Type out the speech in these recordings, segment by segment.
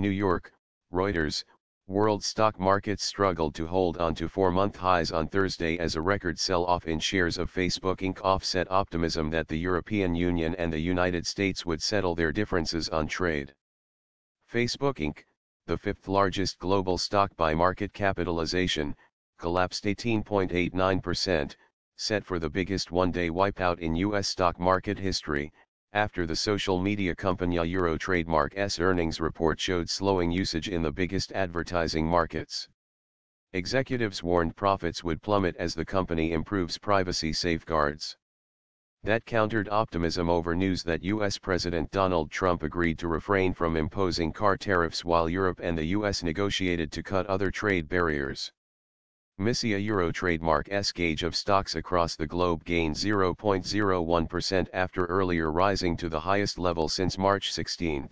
New York, Reuters, world stock markets struggled to hold on to four-month highs on Thursday as a record sell-off in shares of Facebook Inc. offset optimism that the European Union and the United States would settle their differences on trade. Facebook Inc., the fifth largest global stock by market capitalization, collapsed 18.89%, set for the biggest one-day wipeout in U.S. stock market history, after the social media company Eurotrademark's earnings report showed slowing usage in the biggest advertising markets. Executives warned profits would plummet as the company improves privacy safeguards. That countered optimism over news that U.S. President Donald Trump agreed to refrain from imposing car tariffs while Europe and the U.S. negotiated to cut other trade barriers. MSCI Euro trademark S gauge of stocks across the globe gained 0.01% after earlier rising to the highest level since March 16.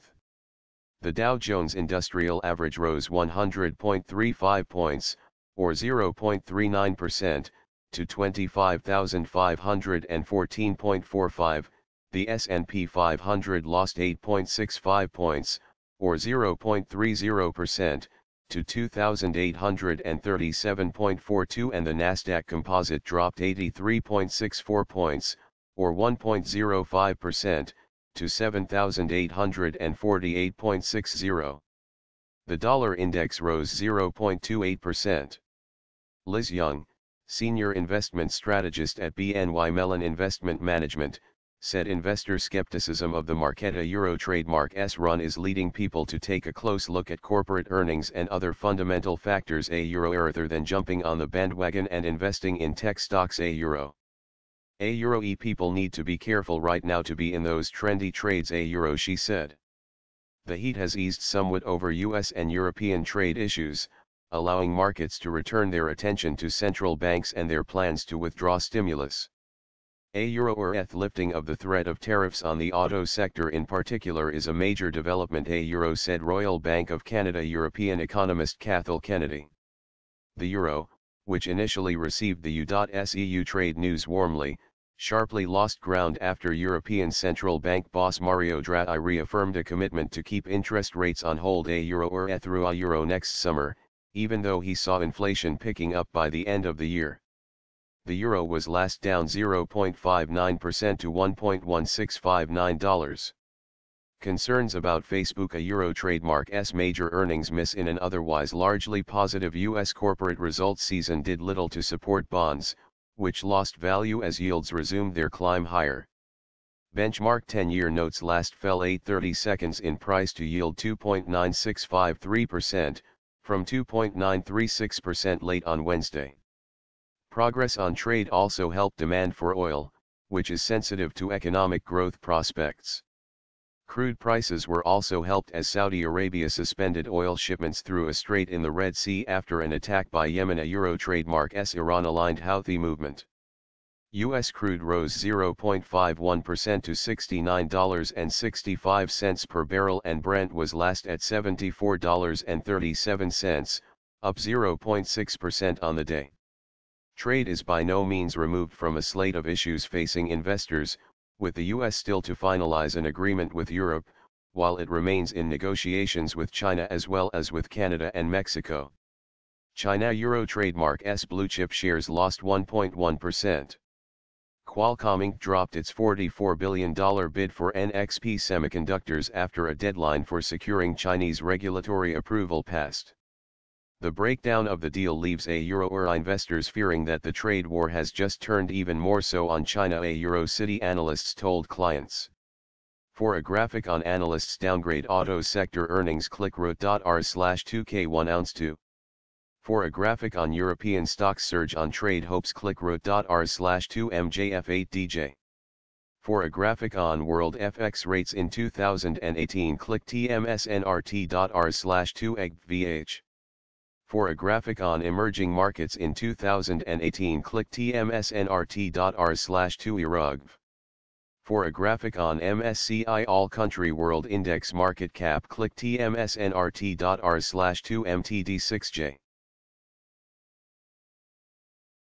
The Dow Jones Industrial Average rose 100.35 points, or 0.39%, to 25,514.45, the S&P 500 lost 8.65 points, or 0.30%, to 2,837.42 and the Nasdaq Composite dropped 83.64 points, or 1.05%, to 7,848.60. The dollar index rose 0.28%. Liz Young, senior investment strategist at BNY Mellon Investment Management, said investor skepticism of the Marqeta Euro trademark S run is leading people to take a close look at corporate earnings and other fundamental factors a euro rather than jumping on the bandwagon and investing in tech stocks a euro. A euro e people need to be careful right now to be in those trendy trades a euro she said. The heat has eased somewhat over US and European trade issues, allowing markets to return their attention to central banks and their plans to withdraw stimulus. A euro or ETH lifting of the threat of tariffs on the auto sector in particular is a major development a euro said Royal Bank of Canada European economist Cathal Kennedy. The euro, which initially received the U.SEU trade news warmly, sharply lost ground after European Central Bank boss Mario Draghi reaffirmed a commitment to keep interest rates on hold a euro or ETH through a euro next summer, even though he saw inflation picking up by the end of the year the euro was last down 0.59% to $1.1659. Concerns about Facebook a euro trademark's major earnings miss in an otherwise largely positive U.S. corporate results season did little to support bonds, which lost value as yields resumed their climb higher. Benchmark 10-year notes last fell 830 seconds in price to yield 2.9653%, from 2.936% late on Wednesday. Progress on trade also helped demand for oil, which is sensitive to economic growth prospects. Crude prices were also helped as Saudi Arabia suspended oil shipments through a strait in the Red Sea after an attack by Yemen a Euro trademark S Iran-aligned Houthi movement. U.S. crude rose 0.51% to $69.65 per barrel and Brent was last at $74.37, up 0.6% on the day. Trade is by no means removed from a slate of issues facing investors, with the US still to finalize an agreement with Europe, while it remains in negotiations with China as well as with Canada and Mexico. China Euro trademark S blue chip shares lost 1.1%. Qualcomm Inc. dropped its $44 billion bid for NXP semiconductors after a deadline for securing Chinese regulatory approval passed. The breakdown of the deal leaves a Euro or investors fearing that the trade war has just turned even more so on China a Euro Citi analysts told clients. For a graphic on analysts downgrade auto sector earnings click r slash 2k1 ounce 2. For a graphic on European stocks surge on trade hopes click r slash 2 mjf8dj. For a graphic on world FX rates in 2018 click tmsnrt.r slash 2 egvh. For a graphic on emerging markets in 2018 click tmsnrt.r slash 2erugv. For a graphic on MSCI All Country World Index Market Cap click tmsnrt.r slash 2mtd6j.